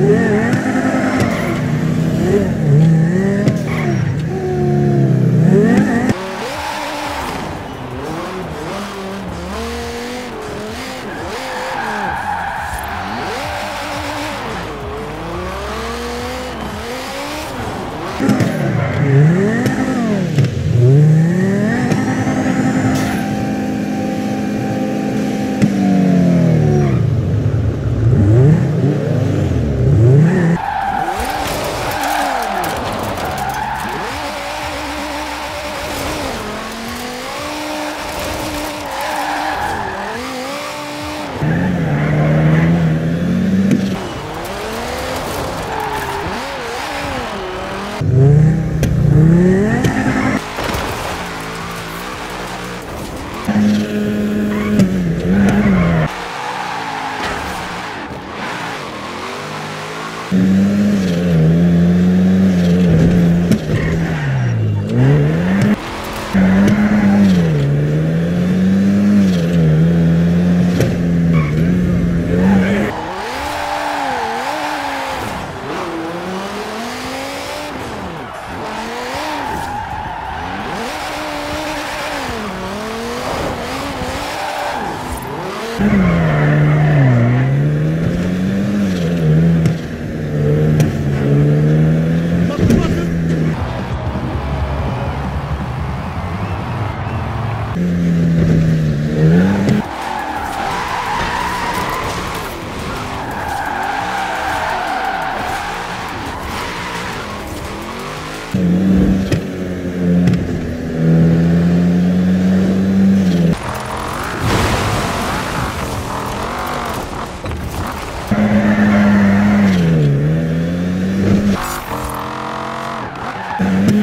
Yeah. Mm-hmm. Música